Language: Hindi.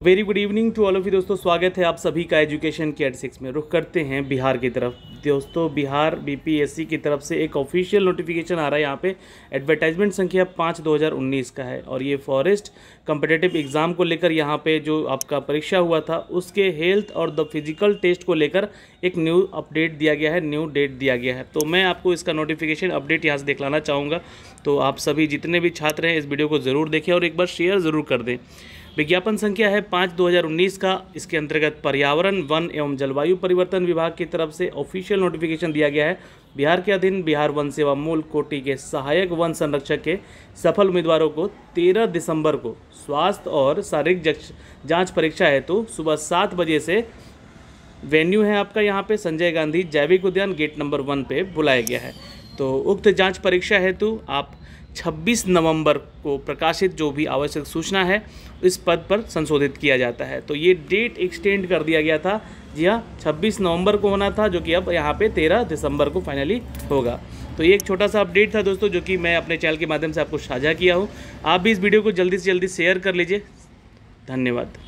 Very good evening to all of you दोस्तों, स्वागत है आप सभी का एजुकेशन के एट सिक्स में। रुख करते हैं बिहार की तरफ़। दोस्तों, बिहार बीपीएससी की तरफ़ से एक ऑफिशियल नोटिफिकेशन आ रहा है यहाँ पे। एडवर्टाइजमेंट संख्या पाँच दो हज़ार उन्नीस का है और ये फॉरेस्ट कम्पिटेटिव एग्ज़ाम को लेकर यहाँ पे जो आपका परीक्षा हुआ था, उसके हेल्थ और द फ़िज़िकल टेस्ट को लेकर एक न्यू अपडेट दिया गया है न्यू डेट दिया गया है। तो मैं आपको इसका नोटिफिकेशन अपडेट यहाँ से दिखलाना चाहूँगा। तो आप सभी जितने भी छात्र हैं, इस वीडियो को ज़रूर देखें और एक बार शेयर ज़रूर कर दें। विज्ञापन संख्या है पाँच दो हज़ार उन्नीस का। इसके अंतर्गत पर्यावरण, वन एवं जलवायु परिवर्तन विभाग की तरफ़ से ऑफिशियल नोटिफिकेशन दिया गया है। बिहार के अधीन बिहार वन सेवा मूल कोटि के सहायक वन संरक्षक के सफल उम्मीदवारों को 13 दिसंबर को स्वास्थ्य और शारीरिक जाँच परीक्षा हेतु तो सुबह सात बजे से वेन्यू है आपका यहाँ पे। संजय गांधी जैविक उद्यान गेट नंबर वन पे बुलाया गया है। तो उक्त जाँच परीक्षा हेतु आप 26 नवंबर को प्रकाशित जो भी आवश्यक सूचना है, इस पद पर संशोधित किया जाता है। तो ये डेट एक्सटेंड कर दिया गया था। जी हाँ छब्बीस नवंबर को होना था, जो कि अब यहाँ पे 13 दिसंबर को फाइनली होगा। तो ये एक छोटा सा अपडेट था दोस्तों, जो कि मैं अपने चैनल के माध्यम से आपको साझा किया हूँ। आप भी इस वीडियो को जल्दी से जल्दी शेयर कर लीजिए। धन्यवाद।